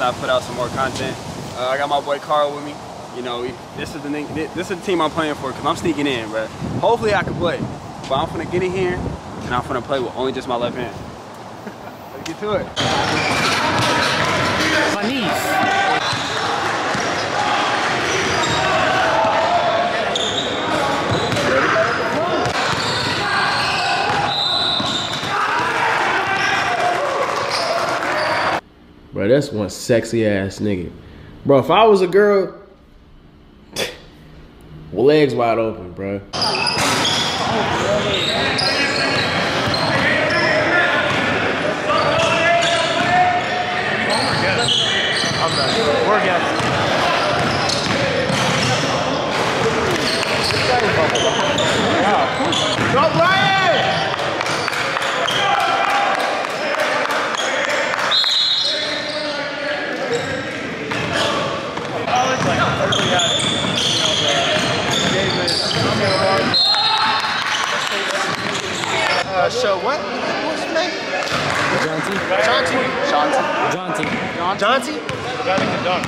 since I put out some more content. Uh, I got my boy Carl with me. You know, this is the this is the team I'm playing for because I'm sneaking in, bro. Hopefully I can play, but I'm gonna get in here and I'm gonna play with only just my left hand. Let's get to it. My knees. Bro, that's one sexy ass nigga. Bro, if I was a girl, legs wide open, bro. Go, Brian. Uh, so what? What's his name? Jonty. Jonty. Jonty. Jonty. Jonty?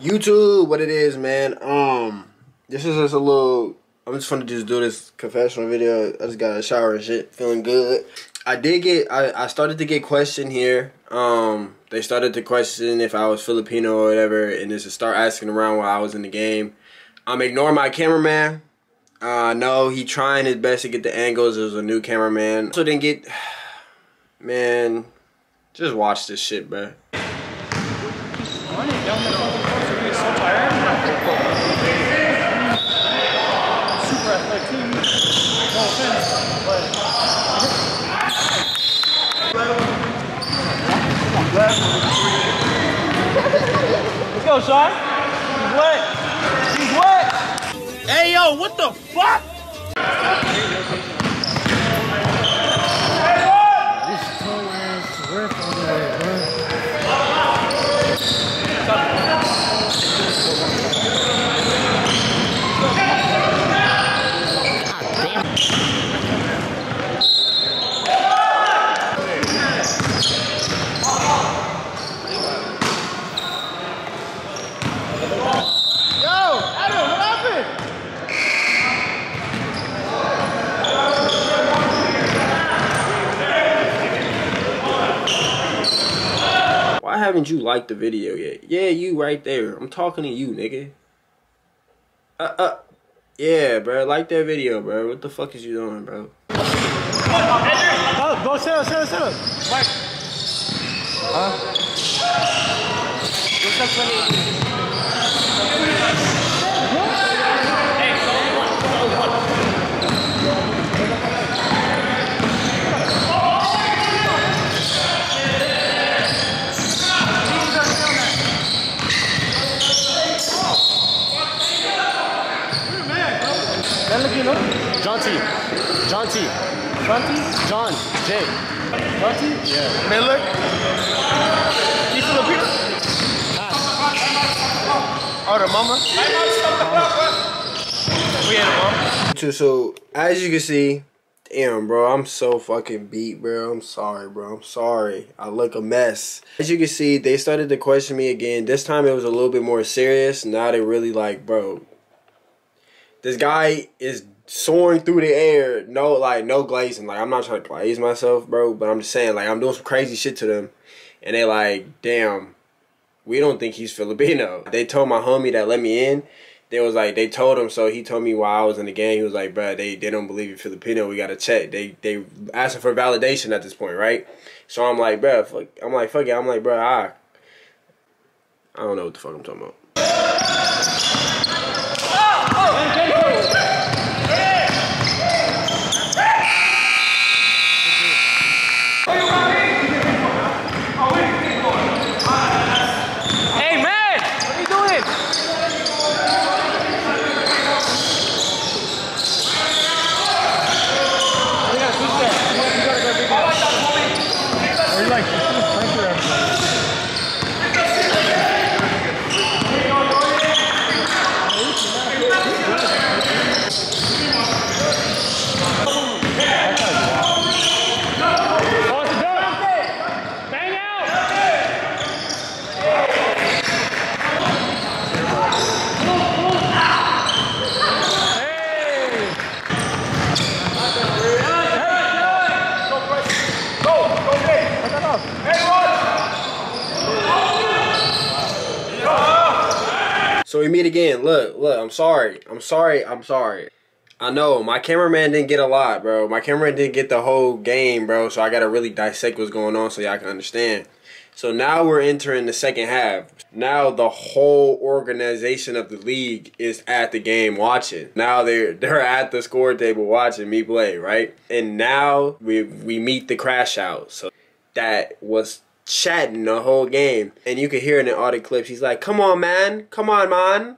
YouTube, what it is, man. Um, this is just a little. I'm just gonna just do this confessional video. I just got a shower and shit, feeling good. I did get. I I started to get questioned here. Um, they started to question if I was Filipino or whatever, and just to start asking around while I was in the game. I'm ignoring my cameraman. Uh, no, he trying his best to get the angles. Was a new cameraman. Also didn't get. Man, just watch this shit, bro. Let's go, Sean. He's wet. He's wet. Hey, yo, what the fuck? haven't you liked the video yet? Yeah, you right there. I'm talking to you, nigga. Uh, uh. Yeah, bro. Like that video, bro. What the fuck is you doing, bro? Go sit up, sit up, sit up. Huh? What's up, T. John T. John T? John. J. John T? Yeah. Miller? You Filipino? Ah. Oh, the mama? We had a mom. So, as you can see, Damn, bro, I'm so fucking beat, bro. I'm sorry, bro. I'm sorry. I look a mess. As you can see, they started to question me again. This time it was a little bit more serious. Now they really like, bro, this guy is soaring through the air. No, like no glazing. Like I'm not trying to glaze myself, bro. But I'm just saying, like I'm doing some crazy shit to them, and they like, damn, we don't think he's Filipino. They told my homie that let me in. They was like, they told him, so he told me while I was in the game, he was like, bro, they, they don't believe you're Filipino. We gotta check. They they asking for validation at this point, right? So I'm like, bro, fuck. I'm like, fuck it. I'm like, bro, I, I don't know what the fuck I'm talking about. So we meet again. Look, look, I'm sorry. I'm sorry. I'm sorry. I know my cameraman didn't get a lot, bro. My cameraman didn't get the whole game, bro. So I gotta really dissect what's going on so y'all can understand. So now we're entering the second half. Now the whole organization of the league is at the game watching. Now they're they're at the score table watching me play, right? And now we we meet the crash out. So that was chatting the whole game. And you can hear in the audio clips, he's like, Come on, man, come on, man.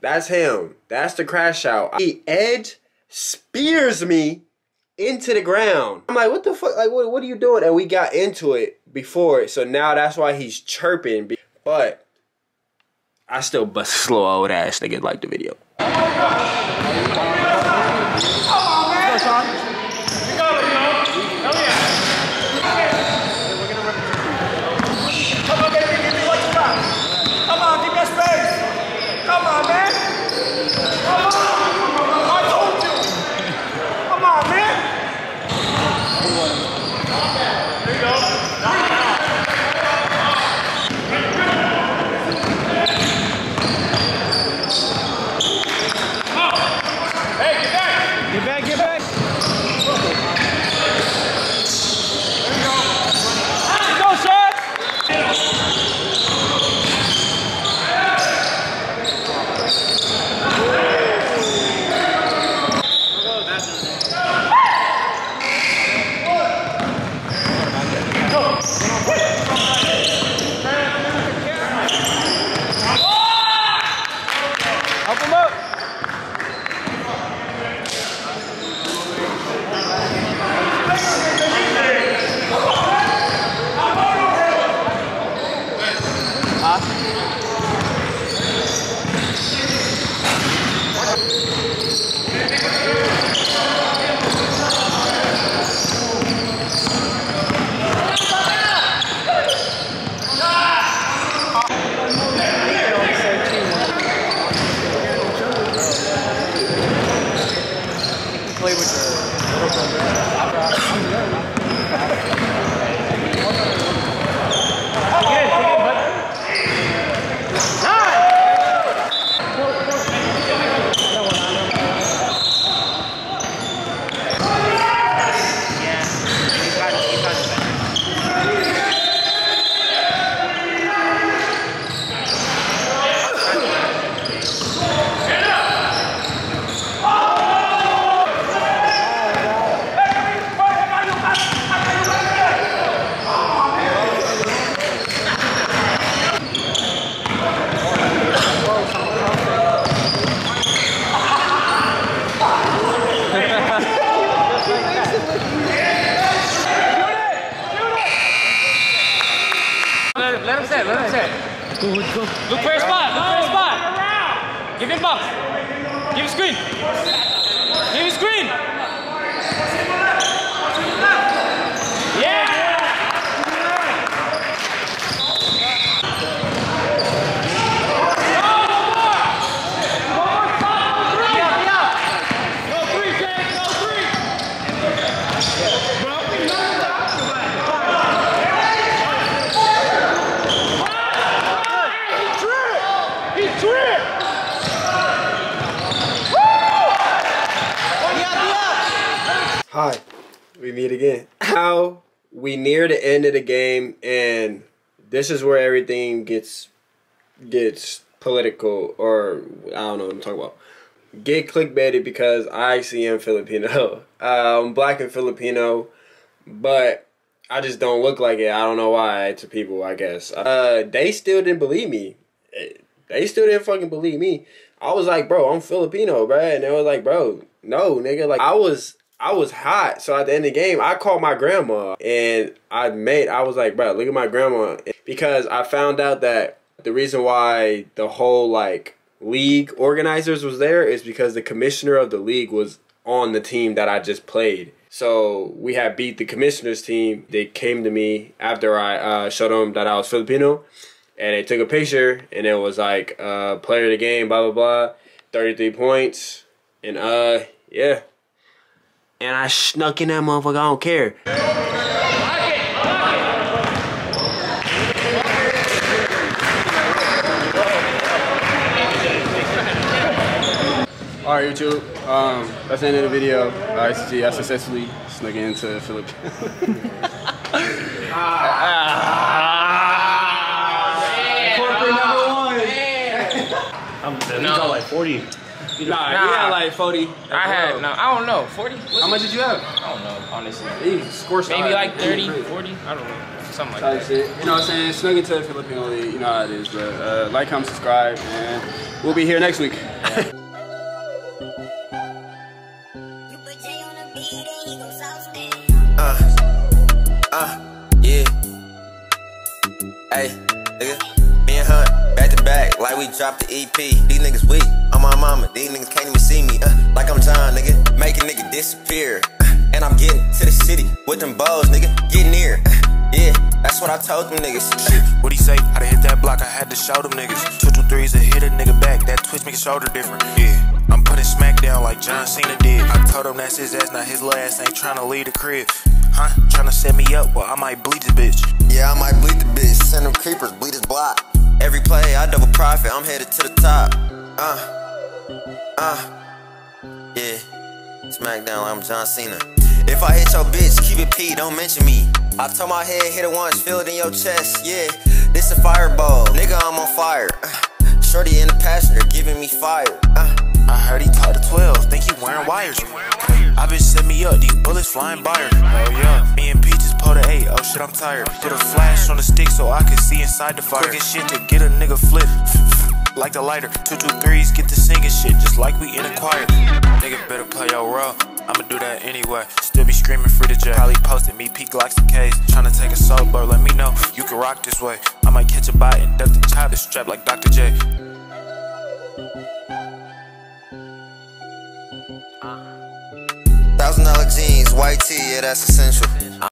That's him. That's the crash out. He edge spears me into the ground. I'm like, what the fuck? Like, what, what are you doing? And we got into it before, so now that's why he's chirping. But I still bust slow old ass nigga like the video. Look for a spot, look for a spot. Give him box. Give him screen. Give him screen. Yeah. Go three, Jake, go three. He tripped. Hi, we meet again. How we near the end of the game, and this is where everything gets gets political, or I don't know what I'm talking about. Get clickbaited because I actually am Filipino. Uh, I'm black and Filipino, but I just don't look like it. I don't know why to people. I guess uh, they still didn't believe me. They still didn't fucking believe me. I was like, bro, I'm Filipino, bro, and they was like, bro, no, nigga. Like I was, I was hot. So at the end of the game, I called my grandma and I made. I was like, bro, look at my grandma, because I found out that the reason why the whole like league organizers was there is because the commissioner of the league was on the team that I just played. So we had beat the commissioner's team. They came to me after I uh, showed them that I was Filipino, and they took a picture, and it was like uh, player of the game, blah blah blah, thirty three points, and uh yeah, and I snuck in that motherfucker. I don't care. All right, YouTube. Um, that's the end of the video. Uh, ICG, I successfully snuck into Philip. Corporate number one. I'm, these are like 40. Nah, you had like 40. I had no, I don't know, 40. How much did you have? I don't know, honestly. He scored Maybe like 30, 40. I don't know, something like Type that. shit. You know what I'm saying? Snuck into the Filipino League. You know how it is, but uh, like, comment, subscribe, and we'll be here next week. You put J on the beat and he goes South Stand. Uh, yeah. Hey, nigga, me and Hunt back to back, like we dropped the EP. These niggas weak, I'm my mama. These niggas can't even see me, uh, like I'm John, nigga. Make a nigga disappear. Uh, and I'm getting to the city with them bows, nigga. Get near. Uh, yeah, that's what I told them niggas. Shit, what he say? I done hit that block, I had to show them niggas. Two, two, threes, a hit a nigga back. That twist make his shoulder different. Yeah, I'm putting smack down like John Cena did. I told him that's his ass, not his last. Ain't trying to leave the crib. Huh? Trying to set me up, well, I might bleed the bitch. Yeah, I might bleed the bitch. Send them creepers, bleed his block. Every play, I double profit. I'm headed to the top. Uh, uh, yeah. Smackdown, I'm John Cena. If I hit your bitch, keep it P, don't mention me. I told my head, hit it once, feel it in your chest. Yeah, this a fireball. Nigga, I'm on fire. Uh, shorty in the passenger, giving me fire. Uh, I heard he taught to 12, think he wearing wires. I bitch set me up, these bullets flying by her. Hell yeah. Me and Peaches pulled a 8, oh shit, I'm tired. Put a flash on the stick so I can see inside the fire. Quickest shit to get a nigga flip. Like the lighter, two two threes, get to singing shit just like we in a choir. Nigga better play your role. I'ma do that anyway. Still be screaming free to jail. Probably posted me peak Glocks and K's. Tryna take a sober, let me know you can rock this way. I might catch a bite and duck the chop. It's strapped like Dr. J. thousand dollar jeans, white tee, yeah, that's essential.